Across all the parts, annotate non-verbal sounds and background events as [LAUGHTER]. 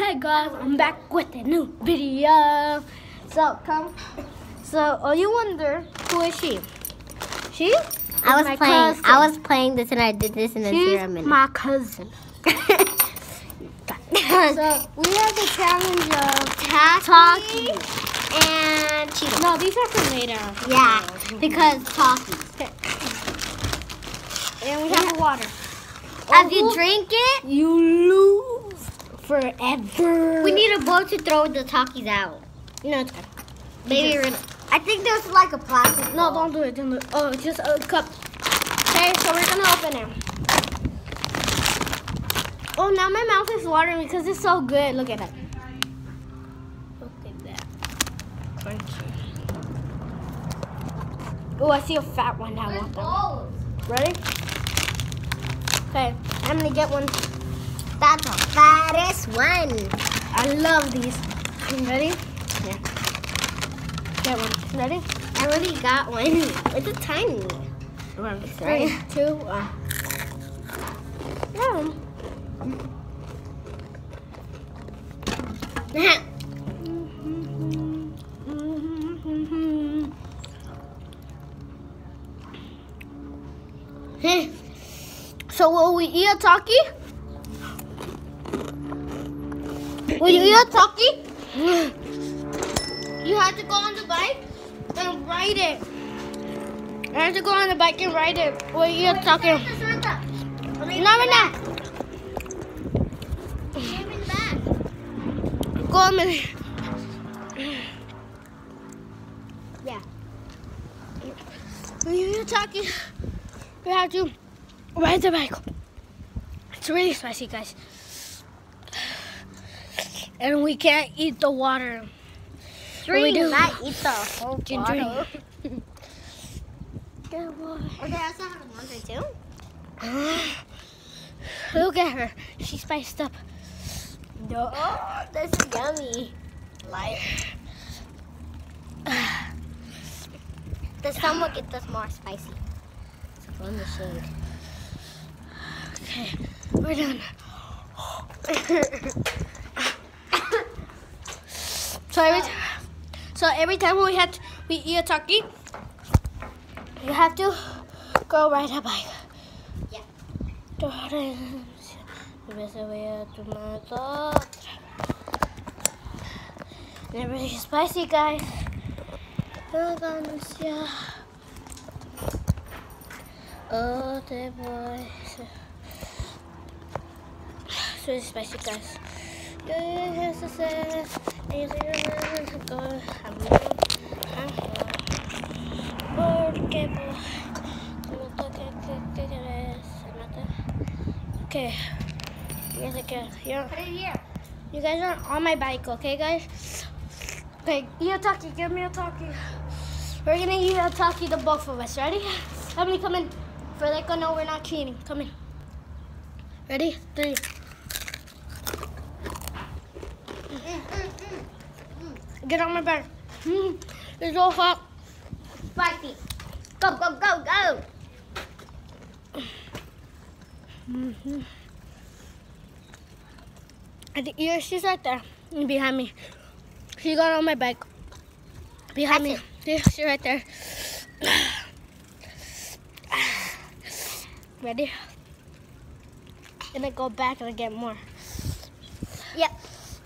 Hey guys, I'm back with a new video. So come. So, oh, you wonder who is she? She? I was playing. cousin. I was playing this, and I did this in a She's zero minute. my cousin. [LAUGHS] So we have the challenge of Taki and Cheetos. no, these are for later. Yeah, because Taki. And we have water. As you drink it, You lose forever. we need a bowl to throw the Takis out. No, it's good. Maybe we're gonna. I think there's like a plastic. No, don't do it. Don't do it. Oh, just a cup. Okay, so we're gonna open it. Oh, now my mouth is watering because it's so good. Look at that. Look at that. Crunchy. Oh, I see a fat one. I want that. Ready? Okay, I'm gonna get one. That's the fattest one. I love these. You ready? Yeah. Get one. Ready? I already got one. It's a tiny. One. Three, two, uh, one. Yeah. [LAUGHS] So will we eat a Taki? Will you a [LAUGHS] Taki? You had to go on the bike and ride it. I have to go on the bike and ride it. Will you a Taki? No, we're not. Go on the. Yeah. When you a Taki, we have to ride the bike. It's really spicy, guys. And we can't eat the water. Three. we do? Not eat the whole Ginger. bottle. Good boy. Okay, I also have one or two. [SIGHS] Look at her. She's spiced up. No. Oh, this is yummy. Like. [SIGHS] the sun will get this more spicy. So go in the shade. [SIGHS] Okay, we're done. [LAUGHS] so every t- so every time we had we eat a turkey, you have to go ride a bike. Yeah. And really spicy, guys. Oh, the boy. It's really spicy, guys. Yes. Go, Porque, Okay. It here. you guys are on my bike, okay, guys? Okay, Taki. Give me a Taki. We're gonna eat a Taki, the both of us. Ready? How many come in? For like, oh no, we're not cheating. Come in. Ready? Three. Get on my back. Mm, it's so hot. Spicy. Go, go, go, go. Mm-hmm. I think yeah, she's right there behind me. She got on my bike. Behind me. Yeah, she's right there. [SIGHS] Ready? And I go back and I get more. Yep.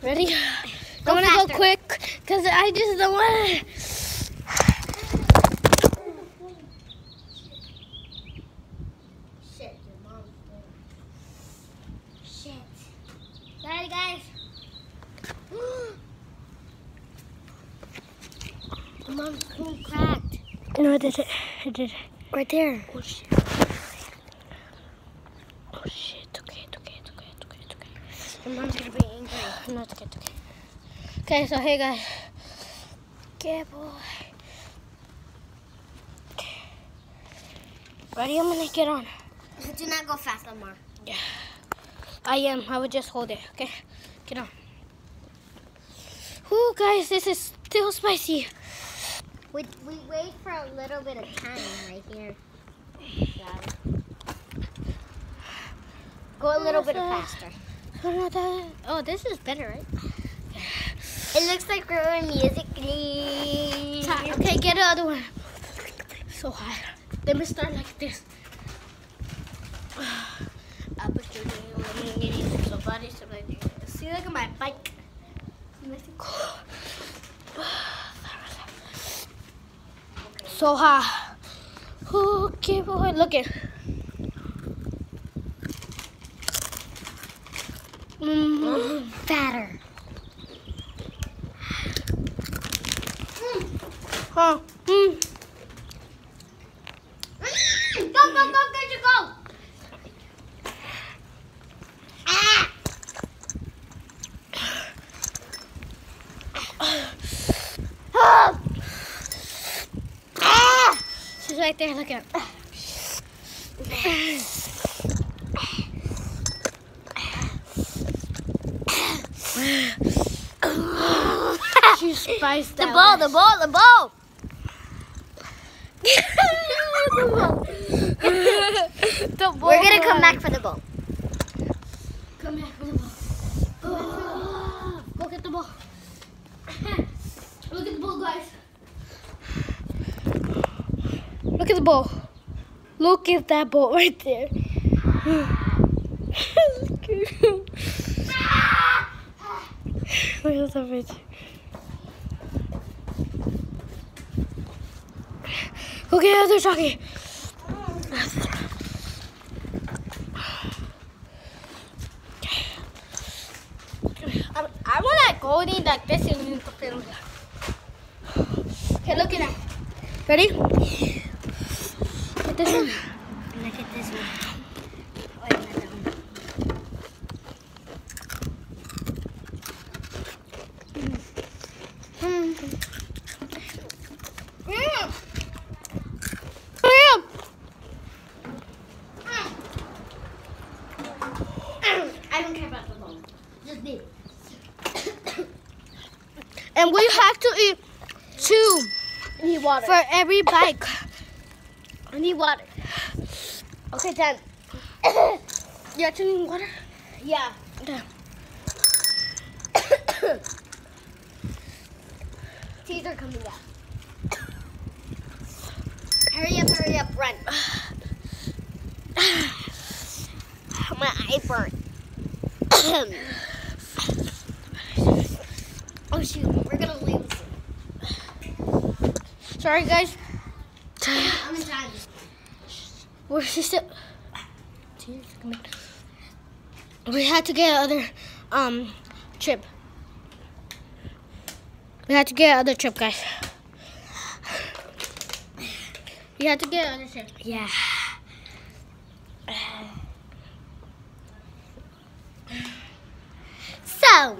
Ready? [LAUGHS] Go I'm gonna faster. go quick because I just don't want to. Shit, your mom's Shit. Sorry, guys. [GASPS] Mom's spoon cracked. No, I did it. I did. Right there. Oh shit. Oh shit. Okay, it's okay, it's okay, it's okay, it's okay. Your mom's gonna be angry. [SIGHS] No, it's okay, it's okay. Okay, so hey guys. Good boy. Ready? I'm gonna get on. Do not go fast, Lamar. Yeah. I am. I would just hold it. Okay, get on. Ooh, guys, this is still spicy. We, we wait for a little bit of time right here. Go a little bit faster. Oh, this is better, right? It looks like we're Musical.ly. Okay, get the other one. So high. Let me start like this. [SIGHS] Somebody, See, look at my bike. [SIGHS] So high. Okay, boy, look at. Mm. Fatter. Huh. Mm. Go, go, go, to go. Ah. Ah. Ah. She's right there. Look at her. She spiced The one. the ball, the ball. The ball We're gonna come back for the ball. Come back for the ball. Oh, Go get the ball. Look at the ball, guys. Look at the ball. Look at that ball right there. [LAUGHS] Look at him. [LAUGHS] Look at that bitch. Get other jockey. I, I want that goldie like this and film. Okay, look at that. Ready? This one. Look at this one. Wait, another one. Mm. Hurry up. I don't care about the ball. Just me. And we have to eat two Need water. for every bike. I need water. Okay, then. [COUGHS] You have to need water? Yeah. Okay. Teeth are coming out. hurry up, hurry up, run. [SIGHS] My eye burnt. [COUGHS] [COUGHS] oh shoot, we're gonna lose. Sorry, guys. I'm in time. Where's still? We had to get another um chip. We had to get another chip, guys. We had to get another chip. Yeah. So,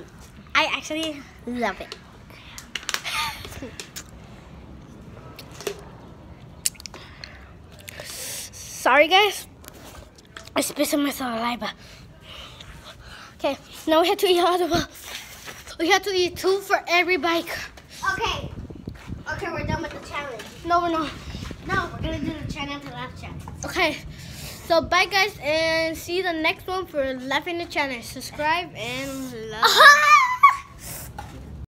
I actually love it. Sorry, guys. I spit on my saliva. Okay, now we have to eat other one. We have to eat two for every bike. Okay. Okay, we're done with the challenge. No, we're not. No, we're gonna do the challenge after last challenge. Okay. So bye guys and see you the next one for laughing the channel. Subscribe and love.